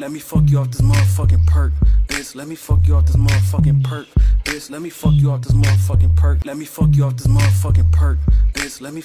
Let me fuck you off this motherfucking perk. Bitch, let me fuck you off this motherfucking perk. Bitch, let me fuck you off this motherfucking perk. Let me fuck you off this motherfucking perk. Bitch, let me